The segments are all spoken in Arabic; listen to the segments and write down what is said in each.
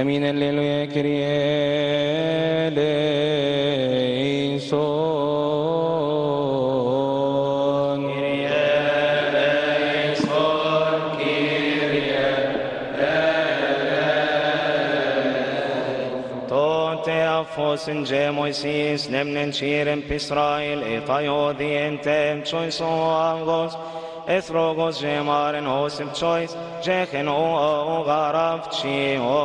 آمين. الليل كرياليسون αφός εν γε Μωυσής νέμνεν χείρεν πισραήλ εταϊό διεντέμ τσοις ο άγγος εθρόγος γε μάρεν όσιμ τσοις γέχεν ο αγαράφτσι ο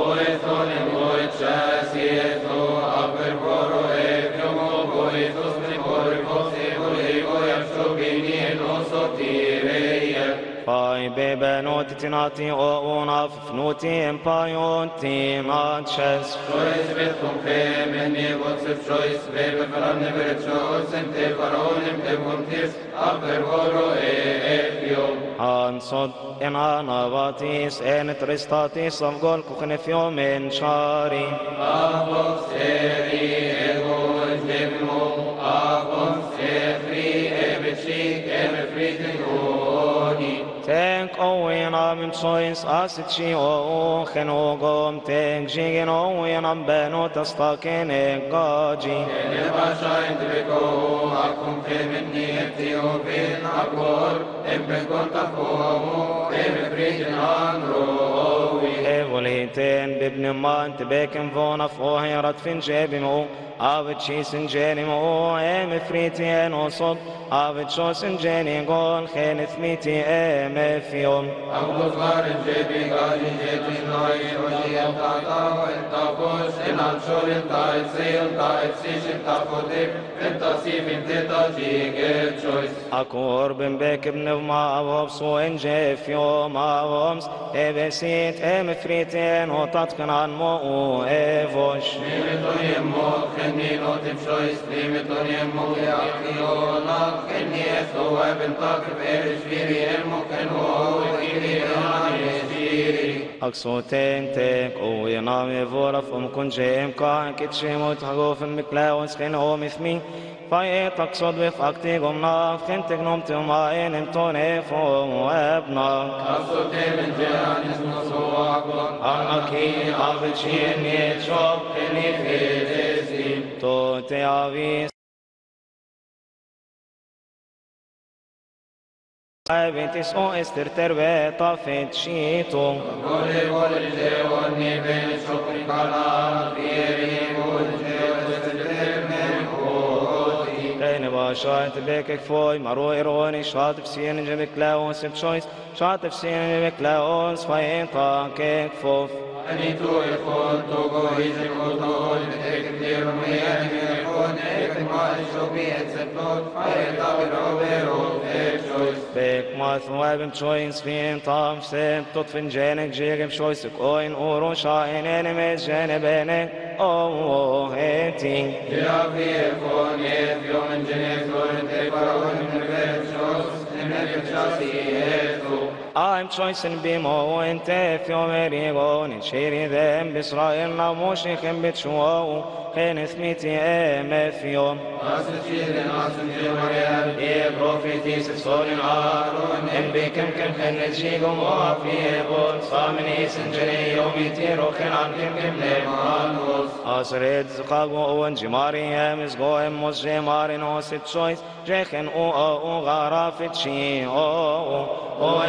ο εθόν εν γοητσάς η εθό απερπόρο εβιωμό βοηθός με πόρυκος εγώ λίγο ευστοπίνη εν όσο τύρε ego yapshobini enosotireia. Fai bebenot tinati o unaf fnuti empayon timaches Choice vet compre meni votsef choice vebe faram never choice ente faronim te vontis aper poro evio. Hansod en anavatis en tristatis av gol kuchnefjom en shari Avos eri oni. Tänk oinam im chois asitchi o chenogom Tänk jigen oinam benot astaken gaji Never shine to go, akum femini etiopin akor, empekon tafomo, emefritin androvi. Evoliten bibni الهيتين بابن ما انت بيكن فون أفوه يرد فين جابي مو. أو تشي سنجاني مو. ام فريتي ان وصد أو تشو سنجاني قول خين ثميتي ام فيوم أو بفار الجيبي قادي جيتي نوعي شوشي انتا تاو انتا فوش أنا تشول انتا اتسيل انتا اتسيش انتا فوديب انتا سيم انتا تاجي. اكور بن بيك ابن ما أو بصو ان جيف يوم أو امس ابسيت ام فريتي Temo tatkanan keni notim shois, mimetoyem mo e akio keni eso e bentak verish viri elmo kenu o e esiri. Aksoten tek o yanam evoraf um kun jem ka kitchemot hagofen miklaus ken o taksod vef aktig om naf ken tegnom til ma enem tone fo ebna Kaso temen janis no so akon, Anaki avichin ye بنتس أو استر تربة طافت شيتو مولي بولجة واني بين شوكري قلان فيري بولجة شاعت بك فوي مارو ايروني شاعت في سين جمك لاوس ات شويس شاعت في سين جمك لاوس فاين طاك فوف اني تو يخون تو جو هيز كوتول بتك دير اني يخون اك ما شو بي ات ست فاين طاك روبيرو sem tot fin jenek jegem choice coin oro shain eneme jene bene o o heti Ja vie fon e fion gene flor te paron in ver chos, ne me chasi eto. I'm choicing bimo ente fiomeri gon shiri them bisrael na moshichem bitshwo ken smiti em fiom Ascire nasun je Maria, e profetis sorin aron, em bekem kem ken jigo mo fie bon saminis jene yomi tiro ken ankem kem ne manos. Asred zqago on jimari em is go em mos jimari no sit choice jechen o o o garafit shi o o O